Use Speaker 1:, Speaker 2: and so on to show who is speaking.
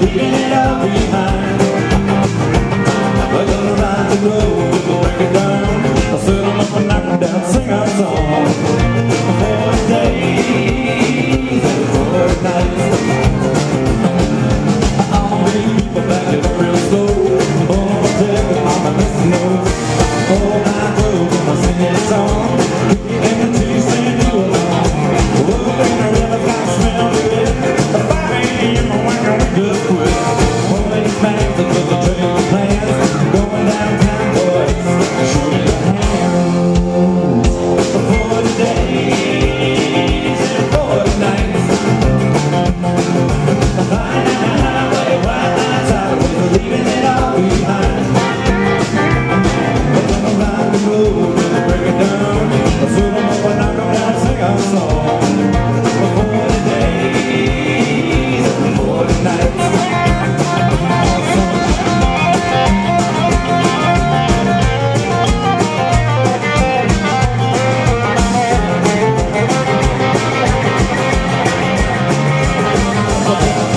Speaker 1: leaving it all behind. We're gonna ride the road, we'll break it down. I'll them up them down, sing our song. Days and nights. I'll back real. Oh, take. Oh, my road, gonna sing that song. Não